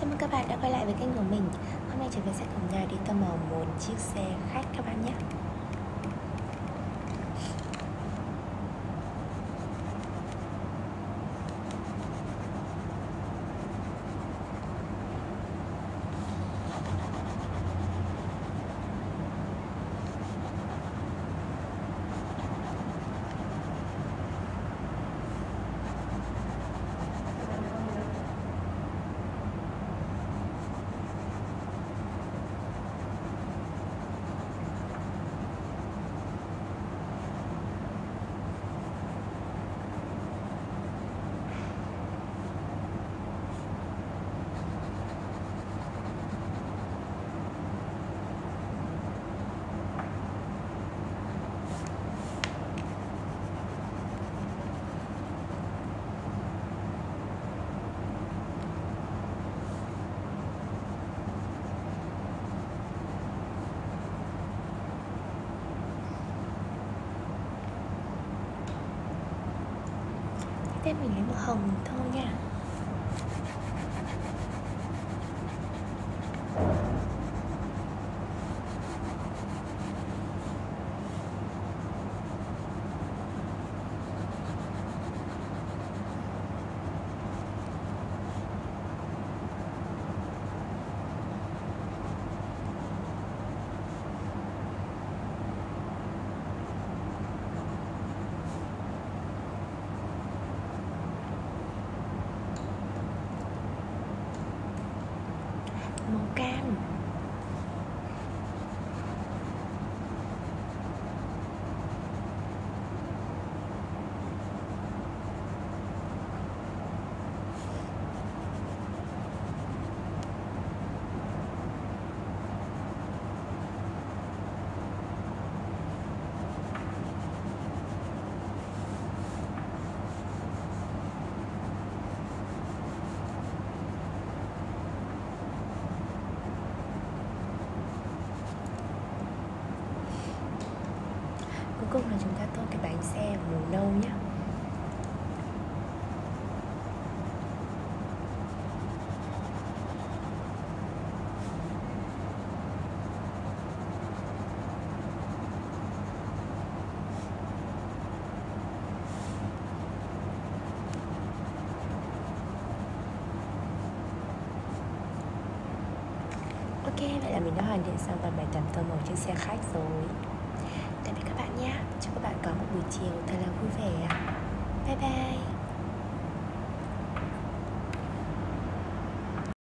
Chào mừng các bạn đã quay lại với kênh của mình. Hôm nay trở về sẽ cùng nhau đi tò mò một chiếc xe khách các bạn nhé. Tiếp mình lấy màu hồng thôi nha. Cùng là chúng ta tô cái bánh xe màu nâu nhé Ok, vậy là mình đã hoàn thiện xong toàn bài tập tô màu trên xe khách rồi. Tạm biệt các bạn nhé. Chúc các bạn có một buổi chiều thật là vui vẻ. ạ